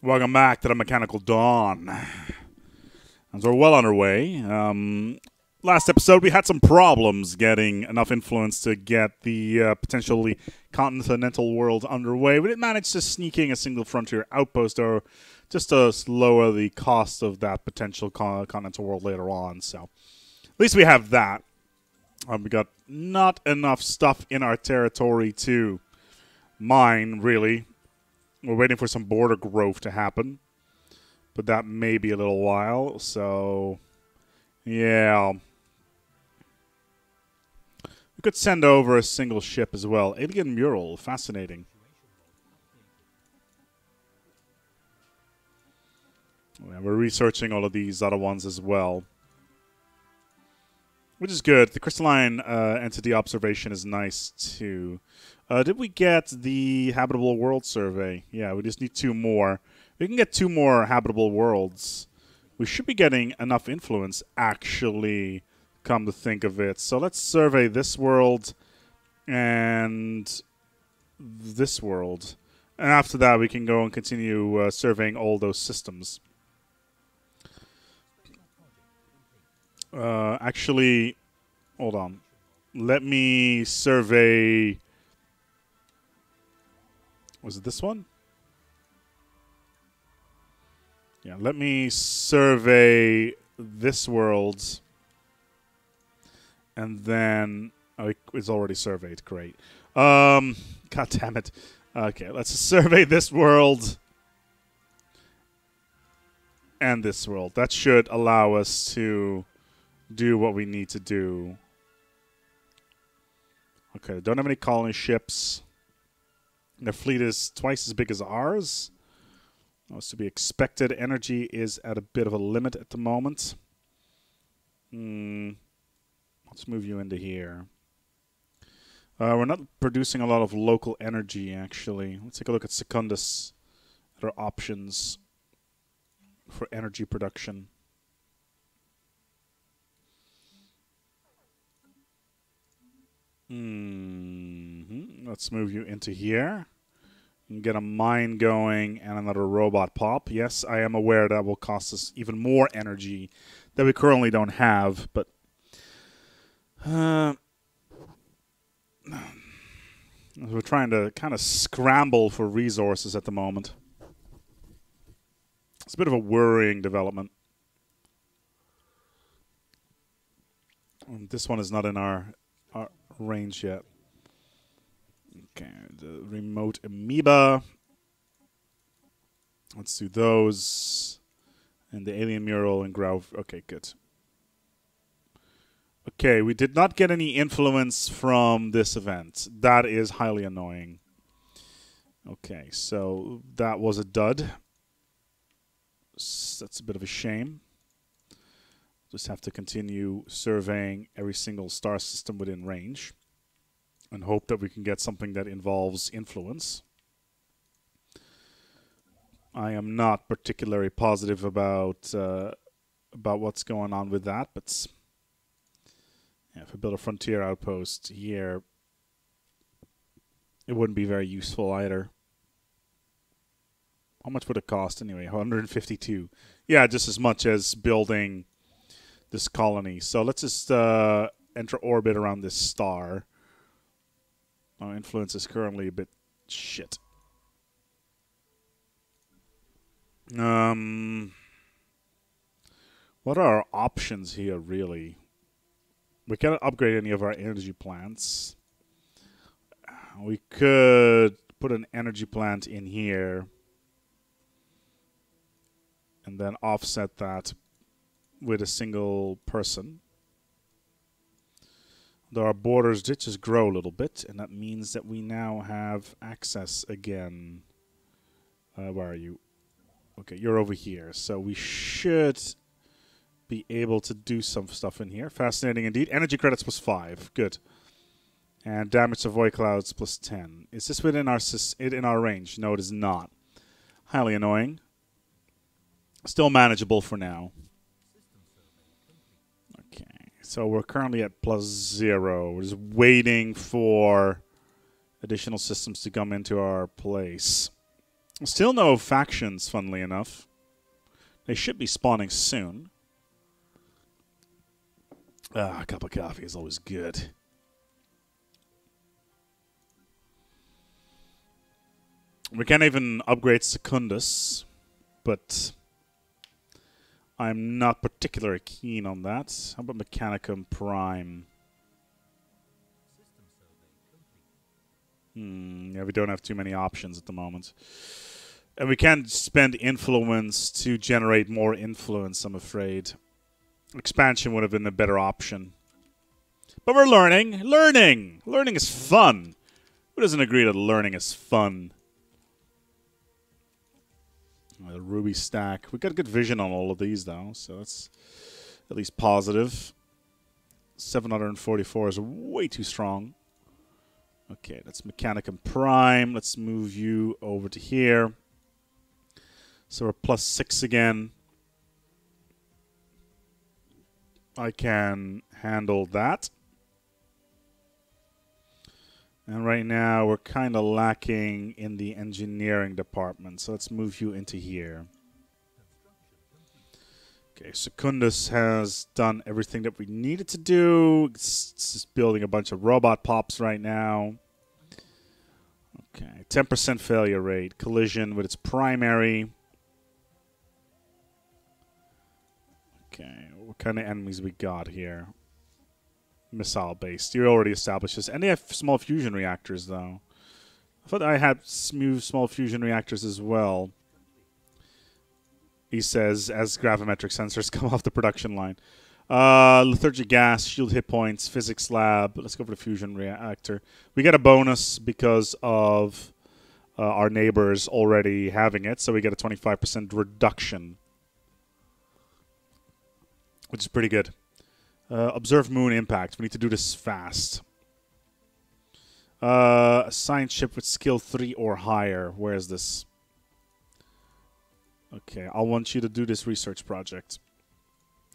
Welcome back to the Mechanical Dawn. As we're well underway. Um, last episode, we had some problems getting enough influence to get the uh, potentially continental world underway. We didn't manage to sneak in a single frontier outpost, or just to lower the cost of that potential con- continental world later on. So, at least we have that. Um, we got not enough stuff in our territory to mine, really. We're waiting for some border growth to happen, but that may be a little while. So, yeah. We could send over a single ship as well. Alien mural, fascinating. Yeah, we're researching all of these other ones as well. Which is good. The crystalline uh, entity observation is nice too. Uh, did we get the habitable world survey? Yeah, we just need two more. We can get two more habitable worlds. We should be getting enough influence, actually, come to think of it. So let's survey this world and this world. And after that, we can go and continue uh, surveying all those systems. Uh, actually, hold on. Let me survey. Was it this one? Yeah, let me survey this world. And then. Oh, it's already surveyed. Great. Um, God damn it. Okay, let's survey this world and this world. That should allow us to do what we need to do. Okay, don't have any colony ships. Their fleet is twice as big as ours. That's to be expected. Energy is at a bit of a limit at the moment. Hmm. Let's move you into here. Uh, we're not producing a lot of local energy, actually. Let's take a look at Secundus. At our options for energy production. hmm Let's move you into here. And get a mine going and another robot pop. Yes, I am aware that will cost us even more energy that we currently don't have, but uh, we're trying to kind of scramble for resources at the moment. It's a bit of a worrying development. And this one is not in our our range yet. Okay, the remote amoeba. Let's do those. And the alien mural and Grove. Okay, good. Okay, we did not get any influence from this event. That is highly annoying. Okay, so that was a dud. That's a bit of a shame. Just have to continue surveying every single star system within range and hope that we can get something that involves influence. I am not particularly positive about uh, about what's going on with that, but yeah, if we build a frontier outpost here, it wouldn't be very useful either. How much would it cost anyway? 152. Yeah, just as much as building this colony. So let's just uh, enter orbit around this star. Our influence is currently a bit shit. Um, what are our options here, really? We cannot upgrade any of our energy plants. We could put an energy plant in here and then offset that with a single person. Our borders did just grow a little bit, and that means that we now have access again. Uh, where are you? Okay, you're over here. So we should be able to do some stuff in here. Fascinating indeed. Energy credits plus 5. Good. And damage to void clouds plus 10. Is this within our in our range? No, it is not. Highly annoying. Still manageable for now. So we're currently at plus zero. We're just waiting for additional systems to come into our place. Still no factions, funnily enough. They should be spawning soon. Ah, a cup of coffee is always good. We can't even upgrade Secundus, but I'm not particularly keen on that. How about Mechanicum Prime? Hmm, yeah, we don't have too many options at the moment. And we can't spend influence to generate more influence, I'm afraid. Expansion would have been a better option. But we're learning. Learning! Learning is fun. Who doesn't agree that learning is fun? The ruby stack. We've got good vision on all of these, though, so that's at least positive. 744 is way too strong. Okay, that's Mechanicum Prime. Let's move you over to here. So we're plus 6 again. I can handle that. And right now we're kind of lacking in the engineering department. So let's move you into here. Okay, Secundus has done everything that we needed to do. It's just building a bunch of robot pops right now. Okay, 10% failure rate. Collision with its primary. Okay, what kind of enemies we got here? Missile based. You already established this. And they have small fusion reactors, though. I thought I had smooth small fusion reactors as well. He says, as gravimetric sensors come off the production line. Uh, lethargic gas, shield hit points, physics lab. Let's go for the fusion reactor. We get a bonus because of uh, our neighbors already having it, so we get a 25% reduction, which is pretty good. Uh, observe moon impact. We need to do this fast. Uh, assign ship with skill 3 or higher. Where is this? Okay, I want you to do this research project.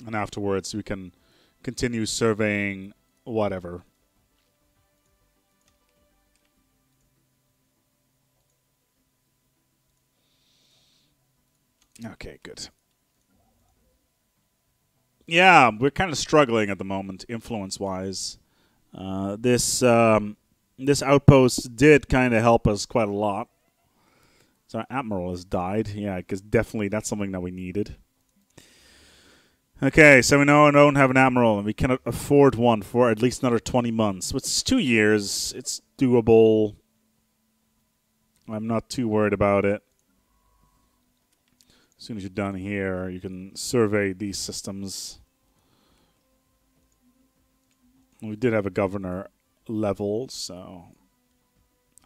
And afterwards, we can continue surveying whatever. Okay, good. Yeah, we're kind of struggling at the moment, influence-wise. Uh, this um, this outpost did kind of help us quite a lot. So our admiral has died. Yeah, because definitely that's something that we needed. Okay, so we know we don't have an admiral, and we cannot afford one for at least another 20 months. It's two years. It's doable. I'm not too worried about it. As soon as you're done here, you can survey these systems. We did have a governor level, so...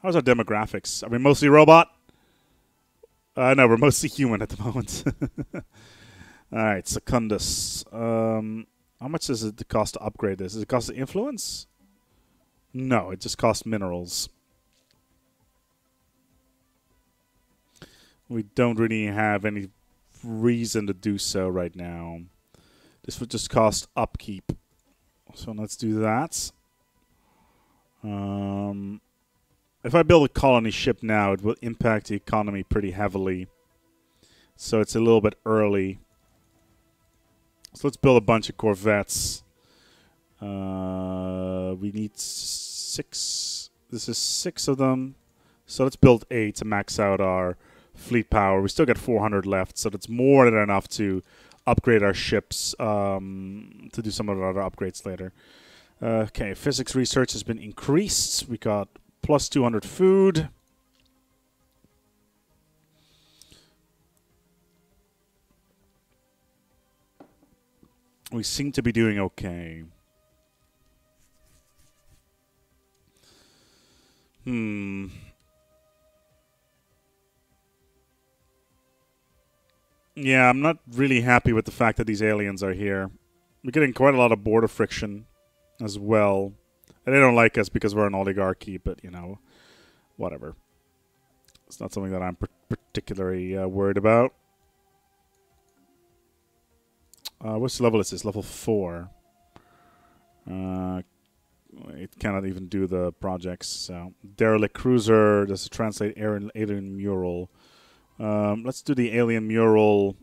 How's our demographics? Are we mostly robot? Uh, no, we're mostly human at the moment. All right, Secundus. Um, how much does it cost to upgrade this? Does it cost influence? No, it just costs minerals. We don't really have any reason to do so right now. This would just cost upkeep. So let's do that. Um, if I build a colony ship now, it will impact the economy pretty heavily. So it's a little bit early. So let's build a bunch of corvettes. Uh, we need six. This is six of them. So let's build eight to max out our fleet power. We still got 400 left, so that's more than enough to upgrade our ships um, to do some of the other upgrades later. Uh, okay, physics research has been increased. We got plus 200 food. We seem to be doing okay. Hmm. Yeah, I'm not really happy with the fact that these aliens are here. We're getting quite a lot of border friction as well. And they don't like us because we're an oligarchy, but, you know, whatever. It's not something that I'm particularly uh, worried about. Uh, which level is this? Level 4. Uh, it cannot even do the projects. So derelict cruiser. Does it translate alien mural? Um, let's do the alien mural,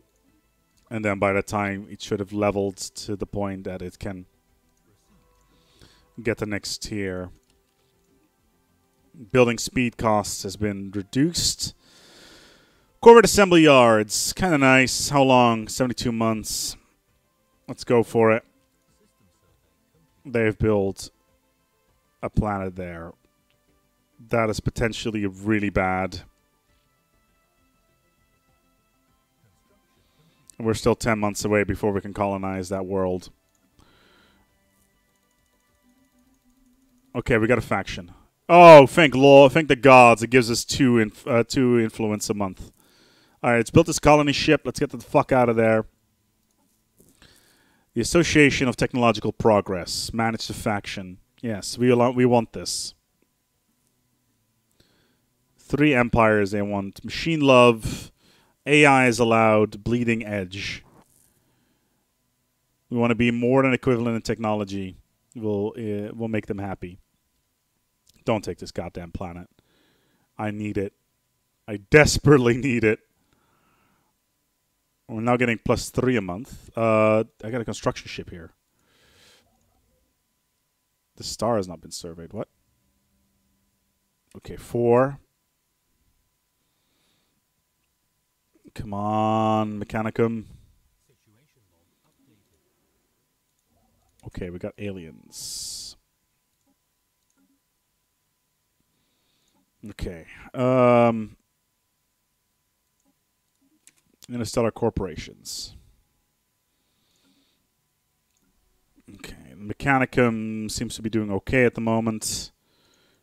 and then by the time it should have leveled to the point that it can get the next tier. Building speed costs has been reduced. Corvette assembly yards, kind of nice. How long? 72 months. Let's go for it. They've built a planet there. That is potentially really bad. We're still 10 months away before we can colonize that world. Okay, we got a faction. Oh, thank law, thank the gods! It gives us two inf- uh, two influence a month. All right, it's built this colony ship. Let's get the fuck out of there. The Association of Technological Progress manage the faction. Yes, we we want this. Three empires they want: machine love, AI is allowed, bleeding edge. We want to be more than equivalent in technology. We'll uh, we'll make them happy. Don't take this goddamn planet. I need it. I desperately need it. We're now getting plus three a month. Uh, I got a construction ship here. The star has not been surveyed. What? Okay, four. Come on, Mechanicum. Okay, we got aliens. Okay. Um, Interstellar Corporations. Okay. Mechanicum seems to be doing okay at the moment.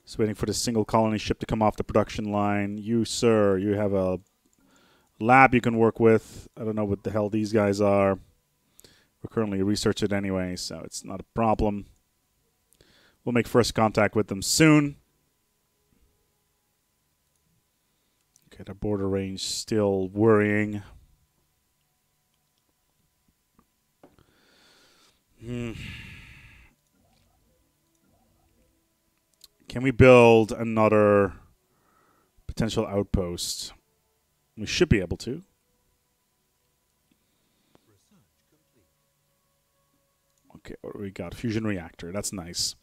Just waiting for the single colony ship to come off the production line. You, sir, you have a lab you can work with. I don't know what the hell these guys are. We're currently researching it anyway, so it's not a problem. We'll make first contact with them soon. Okay, the border range still worrying. Hmm. Can we build another potential outpost? We should be able to. Okay, what we got? Fusion reactor. That's nice.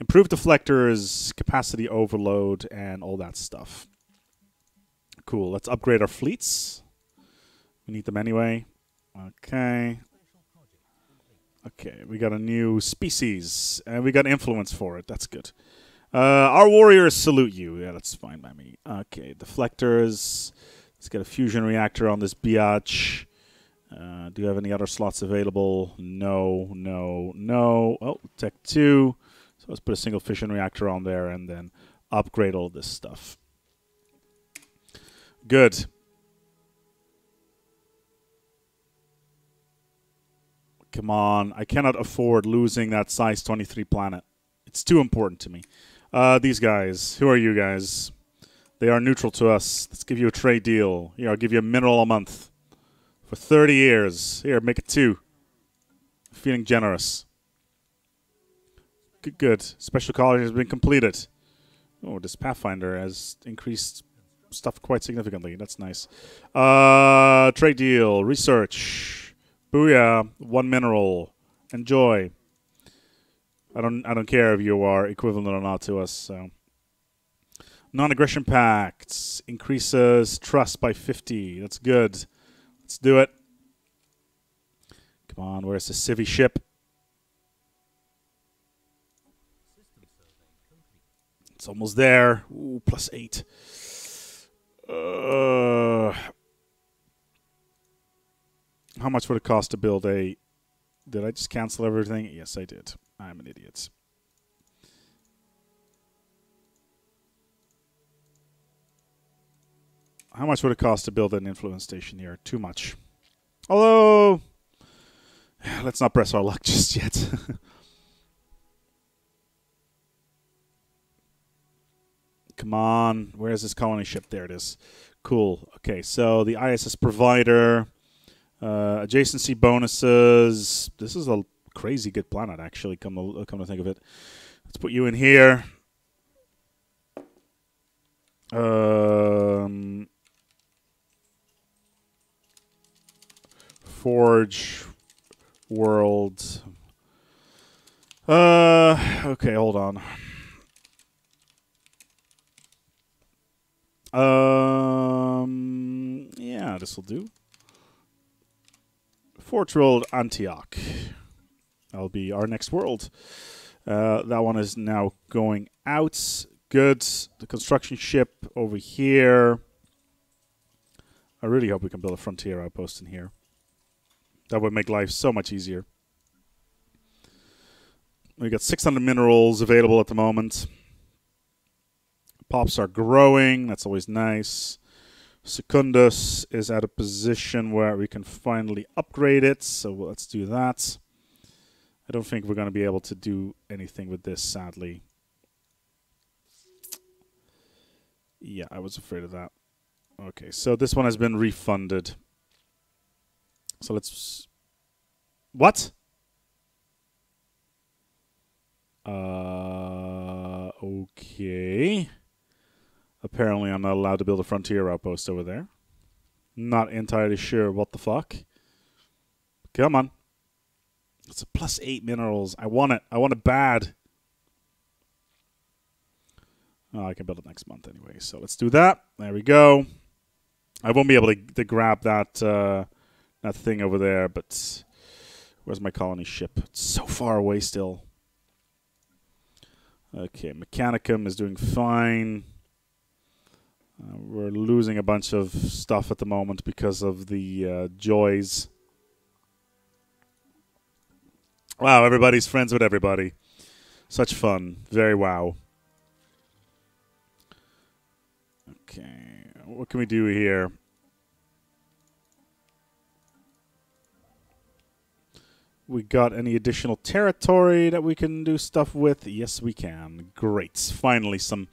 Improved deflectors, capacity overload, and all that stuff. Cool. Let's upgrade our fleets. We need them anyway. Okay. Okay, we got a new species, and we got influence for it. That's good. Uh, our warriors salute you. Yeah, that's fine by me. Okay, deflectors. Let's get a fusion reactor on this biatch. Uh, do you have any other slots available? No, no, no. Oh, Tech 2. So let's put a single fission reactor on there and then upgrade all this stuff. Good. Come on. I cannot afford losing that size 23 planet. It's too important to me. Uh, these guys. Who are you guys? They are neutral to us. Let's give you a trade deal. Here, I'll give you a mineral a month. For 30 years. Here, make it two. Feeling generous. Good, good. Special college has been completed. Oh, this Pathfinder has increased stuff quite significantly. That's nice. Uh, trade deal. Research. Booyah. One mineral. Enjoy. I don't I don't care if you are equivalent or not to us, so non-aggression pacts increases trust by 50. That's good. Let's do it. Come on, where's the civvy ship? It's almost there. Ooh, plus eight. Uh, how much would it cost to build a? Did I just cancel everything? Yes, I did. I'm an idiot. How much would it cost to build an influence station here? Too much. Although, let's not press our luck just yet. Come on. Where's this colony ship? There it is. Cool. Okay, so the ISS provider, uh, adjacency bonuses. This is a crazy good planet, actually, come to, come to think of it. Let's put you in here. Um, Forge world. Uh, okay, hold on. Um, yeah, this will do. Forge World Antioch. That'll be our next world. Uh, that one is now going out. Good. The construction ship over here. I really hope we can build a frontier outpost in here. That would make life so much easier. We got 600 minerals available at the moment. Pops are growing. That's always nice. Secundus is at a position where we can finally upgrade it. So let's do that. I don't think we're going to be able to do anything with this, sadly. Yeah, I was afraid of that. Okay, so this one has been refunded. So let's... What? Uh, okay. Apparently I'm not allowed to build a frontier outpost over there. Not entirely sure what the fuck. Come on. It's a plus eight minerals. I want it. I want it bad. Oh, I can build it next month anyway. So let's do that. There we go. I won't be able to, to grab that uh, that thing over there, but where's my colony ship? It's so far away still. Okay, Mechanicum is doing fine. Uh, we're losing a bunch of stuff at the moment because of the uh, joys. Wow, everybody's friends with everybody. Such fun. Very wow. Okay, what can we do here? We got any additional territory that we can do stuff with? Yes, we can. Great. Finally, some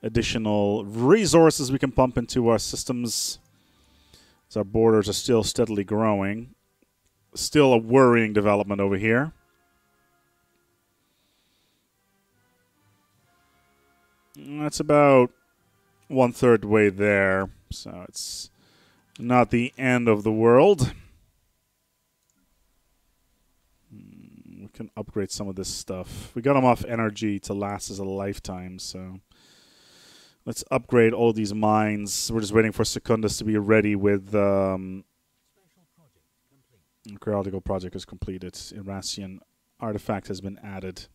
additional resources we can pump into our systems. As our borders are still steadily growing. Still a worrying development over here. That's about one third way there, so it's not the end of the world. Hmm, we can upgrade some of this stuff. We got enough energy to last us a lifetime, so let's upgrade all these mines. We're just waiting for Secundus to be ready with um, Archaeological project is completed. Irassian artifact has been added.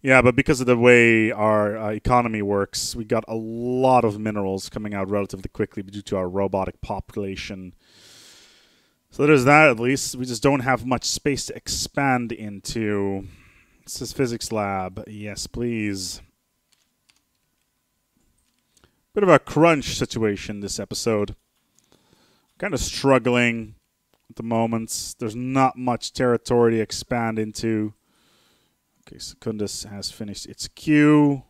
Yeah, but because of the way our uh, economy works, we got a lot of minerals coming out relatively quickly due to our robotic population. So there's that at least. We just don't have much space to expand into. This is physics lab. Yes, please. Bit of a crunch situation this episode. Kind of struggling at the moment. There's not much territory to expand into. Okay, Secundus has finished its queue,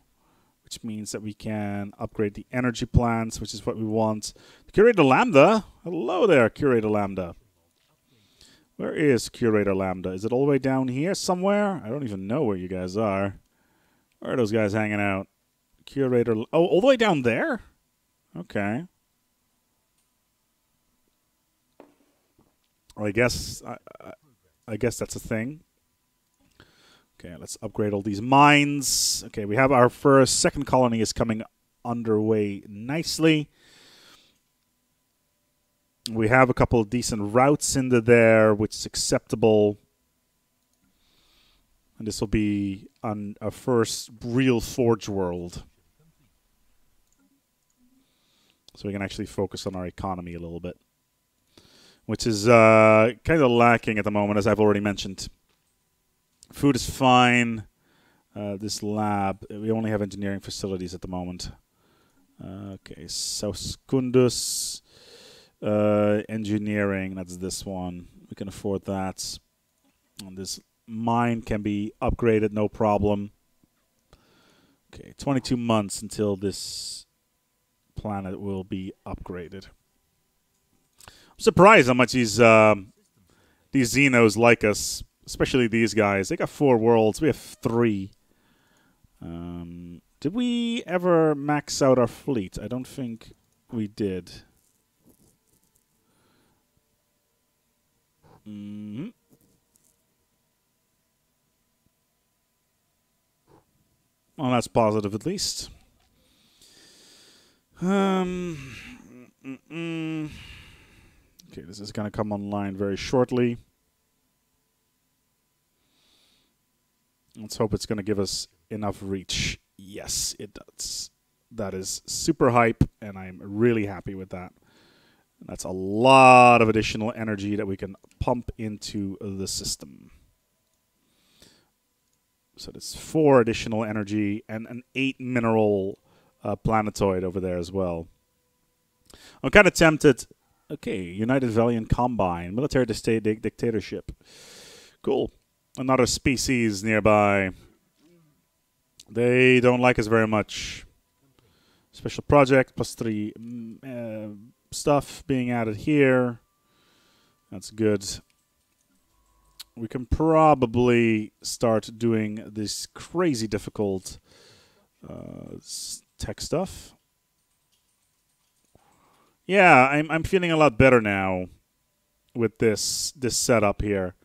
which means that we can upgrade the energy plants, which is what we want. Curator Lambda, hello there, Curator Lambda. Where is Curator Lambda? Is it all the way down here somewhere? I don't even know where you guys are. Where are those guys hanging out? Curator, oh, all the way down there? Okay. Well, I guess I, I, I guess that's a thing. Okay, let's upgrade all these mines. Okay, we have our first second colony is coming underway nicely. We have a couple of decent routes into there, which is acceptable. And this will be on a first real Forge world. So we can actually focus on our economy a little bit. Which is uh, kind of lacking at the moment, as I've already mentioned. Food is fine. Uh, this lab, we only have engineering facilities at the moment. Uh, okay, so Secundus uh, engineering, that's this one. We can afford that. And this mine can be upgraded, no problem. Okay, 22 months until this planet will be upgraded. I'm surprised how much these um, these Xenos like us especially these guys. They got four worlds. We have three. Um, did we ever max out our fleet? I don't think we did. Hmm Well, that's positive at least. Um. mm-mm. Okay, this is going to come online very shortly. Let's hope it's going to give us enough reach. Yes, it does. That is super hype, and I'm really happy with that. That's a lot of additional energy that we can pump into the system. So that's four additional energy and an eight mineral uh, planetoid over there as well. I'm kind of tempted. Okay, United Valiant Combine, military di- dictatorship. Cool. Another species nearby. They don't like us very much. Special project plus three mm, uh, stuff being added here. That's good. We can probably start doing this crazy difficult uh, tech stuff. Yeah, I'm I'm feeling a lot better now with this this setup here.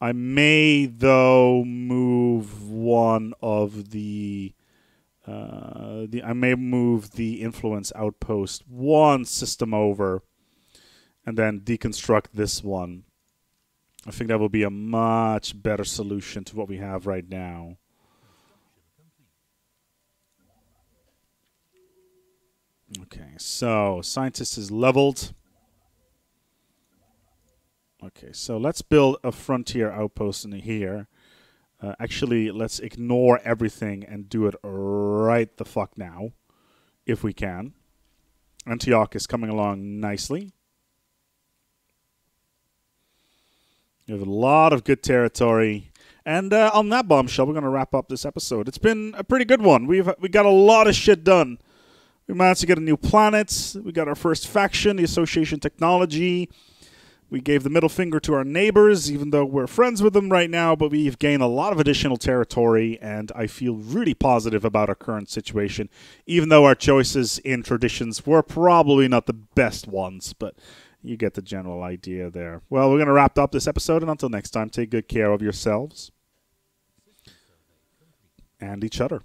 I may though move one of the uh, the I may move the influence outpost one system over and then deconstruct this one. I think that will be a much better solution to what we have right now. Okay, so scientist is leveled. Okay, so let's build a frontier outpost in here. Uh, actually, let's ignore everything and do it right the fuck now, if we can. Antioch is coming along nicely. We have a lot of good territory. And uh, on that bombshell, we're going to wrap up this episode. It's been a pretty good one. We've we got a lot of shit done. We managed to get a new planet. We got our first faction, the Association Technology. We gave the middle finger to our neighbors, even though we're friends with them right now, but we've gained a lot of additional territory, and I feel really positive about our current situation, even though our choices in traditions were probably not the best ones, but you get the general idea there. Well, we're going to wrap up this episode, and until next time, take good care of yourselves and each other.